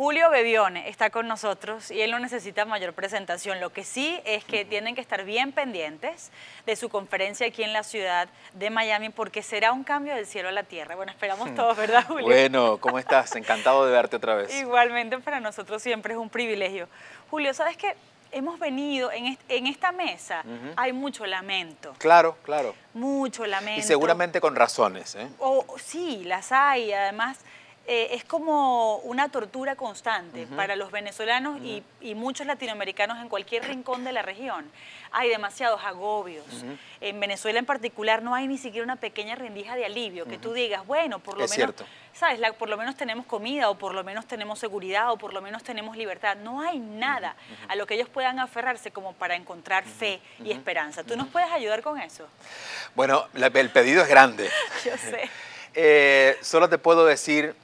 Julio Bebione está con nosotros y él no necesita mayor presentación. Lo que sí es que tienen que estar bien pendientes de su conferencia aquí en la ciudad de Miami porque será un cambio del cielo a la tierra. Bueno, esperamos todos, ¿verdad, Julio? Bueno, ¿cómo estás? Encantado de verte otra vez. Igualmente para nosotros siempre es un privilegio. Julio, ¿sabes qué? Hemos venido en, en esta mesa, hay mucho lamento. Claro, claro. Mucho lamento. Y seguramente con razones. ¿eh? O, sí, las hay. Además, eh, es como una tortura constante para los venezolanos y, muchos latinoamericanos en cualquier rincón de la región. Hay demasiados agobios. En Venezuela en particular no hay ni siquiera una pequeña rendija de alivio, que tú digas, bueno, por lo menos, ¿sabes? por lo menos tenemos comida o por lo menos tenemos seguridad o por lo menos tenemos libertad. No hay nada a lo que ellos puedan aferrarse como para encontrar fe y esperanza. ¿Tú nos puedes ayudar con eso? Bueno, el pedido es grande. Yo sé. Eh, solo te puedo decir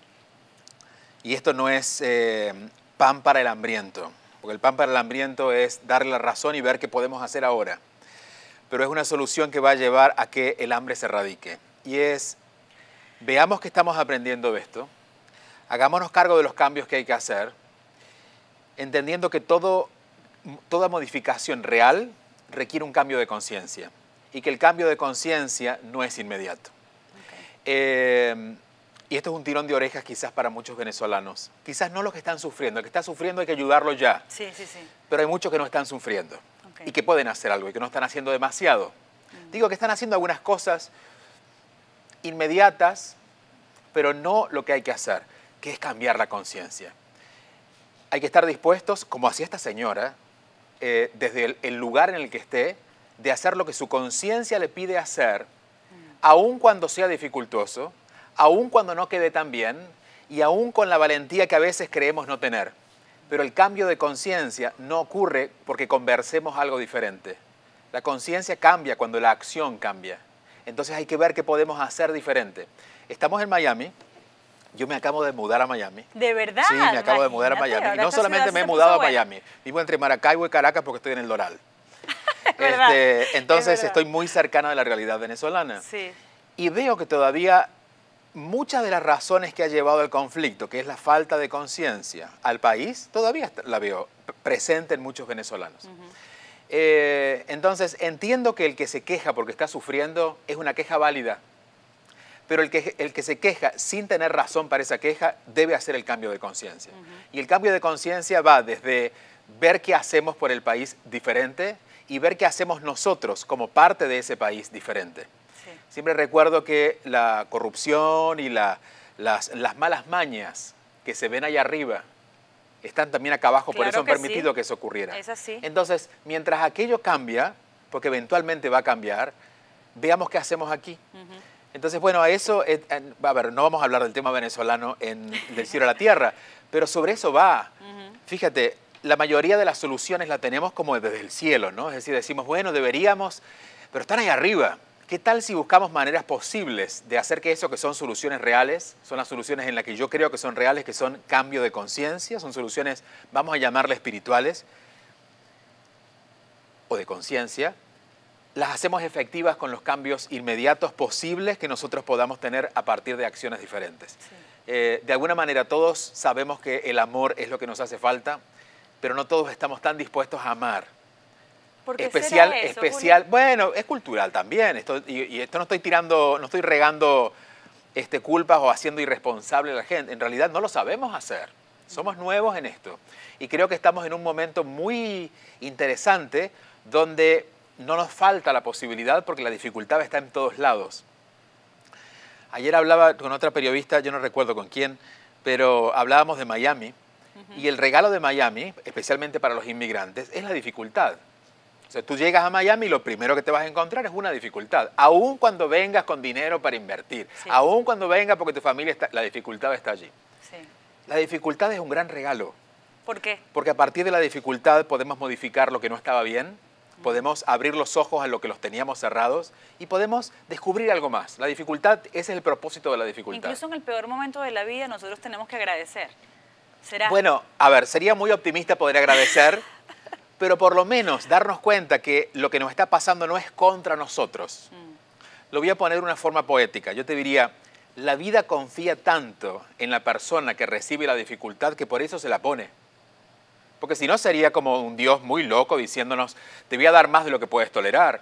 y esto no es eh, pan para el hambriento, porque el pan para el hambriento es darle la razón y ver qué podemos hacer ahora. Pero es una solución que va a llevar a que el hambre se radique. Y es, veamos que estamos aprendiendo de esto, hagámonos cargo de los cambios que hay que hacer, entendiendo que todo, toda modificación real requiere un cambio de conciencia y que el cambio de conciencia no es inmediato. Eh, y esto es un tirón de orejas quizás para muchos venezolanos. Quizás no los que están sufriendo. El que está sufriendo hay que ayudarlo ya. Sí, sí, sí. Pero hay muchos que no están sufriendo. Y que pueden hacer algo y que no están haciendo demasiado. Mm. Digo que están haciendo algunas cosas inmediatas, pero no lo que hay que hacer, que es cambiar la conciencia. Hay que estar dispuestos, como hacía esta señora, eh, desde el, lugar en el que esté, de hacer lo que su conciencia le pide hacer, mm. aun cuando sea dificultoso, aun cuando no quede tan bien y aún con la valentía que a veces creemos no tener. Pero el cambio de conciencia no ocurre porque conversemos algo diferente. La conciencia cambia cuando la acción cambia. Entonces hay que ver qué podemos hacer diferente. Estamos en Miami. Yo me acabo de mudar a Miami. ¿De verdad? Sí, me acabo de mudar a Miami. Y no solamente me he mudado a Miami, vivo entre Maracaibo y Caracas porque estoy en el Doral. este, entonces estoy muy cercana de la realidad venezolana. Sí. Y veo que todavía muchas de las razones que ha llevado al conflicto, que es la falta de conciencia al país, todavía la veo presente en muchos venezolanos. Eh, entonces, entiendo que el que se queja porque está sufriendo es una queja válida, pero el que, el que se queja sin tener razón para esa queja debe hacer el cambio de conciencia. Y el cambio de conciencia va desde ver qué hacemos por el país diferente y ver qué hacemos nosotros como parte de ese país diferente. Siempre recuerdo que la corrupción y las, malas mañas que se ven allá arriba están también acá abajo, por eso han permitido que eso ocurriera. Es así. Entonces, mientras aquello cambia, porque eventualmente va a cambiar, veamos qué hacemos aquí. Entonces, bueno, a eso, eh, a ver, no vamos a hablar del tema venezolano en del cielo a la tierra, pero sobre eso va. Fíjate, la mayoría de las soluciones la tenemos como desde el cielo, ¿no? Es decir, decimos, bueno, deberíamos, pero están ahí arriba. ¿Qué tal si buscamos maneras posibles de hacer que eso que son soluciones reales, son las soluciones en las que yo creo que son reales, que son cambio de conciencia, son soluciones, vamos a llamarle espirituales o de conciencia, las hacemos efectivas con los cambios inmediatos posibles que nosotros podamos tener a partir de acciones diferentes? Eh, de alguna manera todos sabemos que el amor es lo que nos hace falta, pero no todos estamos tan dispuestos a amar especial, especial. Bueno, es cultural también. Esto, y, esto no estoy tirando, no estoy regando este, culpas o haciendo irresponsable a la gente. En realidad no lo sabemos hacer. Somos nuevos en esto. Y creo que estamos en un momento muy interesante donde no nos falta la posibilidad porque la dificultad está en todos lados. Ayer hablaba con otra periodista, yo no recuerdo con quién, pero hablábamos de Miami. Y el regalo de Miami, especialmente para los inmigrantes, es la dificultad. O sea, tú llegas a Miami y lo primero que te vas a encontrar es una dificultad. Aún cuando vengas con dinero para invertir, aún cuando vengas porque tu familia está, la dificultad está allí. La dificultad es un gran regalo. ¿Por qué? Porque a partir de la dificultad podemos modificar lo que no estaba bien, podemos abrir los ojos a lo que los teníamos cerrados y podemos descubrir algo más. La dificultad, ese es el propósito de la dificultad. Incluso en el peor momento de la vida nosotros tenemos que agradecer. ¿Será? Bueno, a ver, sería muy optimista poder agradecer. pero por lo menos darnos cuenta que lo que nos está pasando no es contra nosotros. Mm. Lo voy a poner de una forma poética. Yo te diría, la vida confía tanto en la persona que recibe la dificultad que por eso se la pone. Porque si no sería como un Dios muy loco diciéndonos, te voy a dar más de lo que puedes tolerar.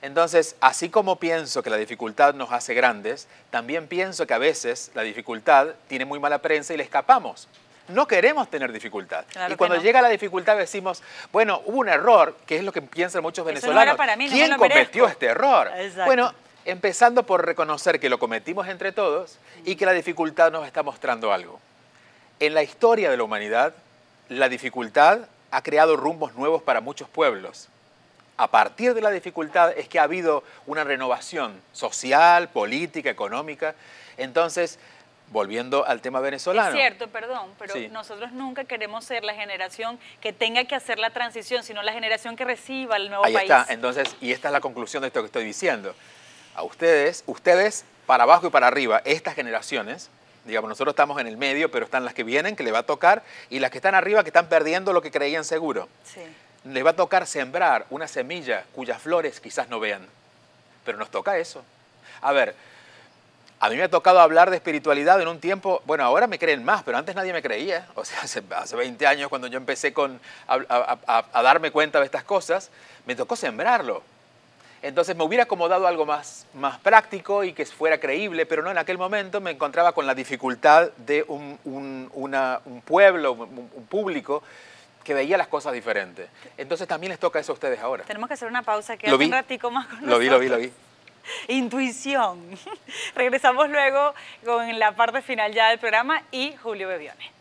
Entonces, así como pienso que la dificultad nos hace grandes, también pienso que a veces la dificultad tiene muy mala prensa y le escapamos. No queremos tener dificultad. y cuando llega la dificultad decimos, bueno, hubo un error, que es lo que piensan muchos venezolanos. ¿Quién cometió este error? Bueno, empezando por reconocer que lo cometimos entre todos y que la dificultad nos está mostrando algo. En la historia de la humanidad, la dificultad ha creado rumbos nuevos para muchos pueblos. A partir de la dificultad es que ha habido una renovación social, política, económica. Entonces, volviendo al tema venezolano. Es cierto, perdón, pero nosotros nunca queremos ser la generación que tenga que hacer la transición, sino la generación que reciba el nuevo país. Ahí está, entonces, y esta es la conclusión de esto que estoy diciendo. A ustedes, ustedes para abajo y para arriba, estas generaciones, digamos, nosotros estamos en el medio, pero están las que vienen, que le va a tocar, y las que están arriba, que están perdiendo lo que creían seguro. Sí. Les va a tocar sembrar una semilla cuyas flores quizás no vean, pero nos toca eso. A ver, a mí me ha tocado hablar de espiritualidad en un tiempo, bueno, ahora me creen más, pero antes nadie me creía. O sea, hace, hace 20 años cuando yo empecé con, a, darme cuenta de estas cosas, me tocó sembrarlo. Entonces me hubiera acomodado algo más, más práctico y que fuera creíble, pero no en aquel momento me encontraba con la dificultad de un, un pueblo, un, público que veía las cosas diferentes. Entonces también les toca eso a ustedes ahora. Tenemos que hacer una pausa, que un ratico más con Lo vi, lo vi, lo vi. Intuición. Regresamos luego con la parte final ya del programa y Julio Bebione.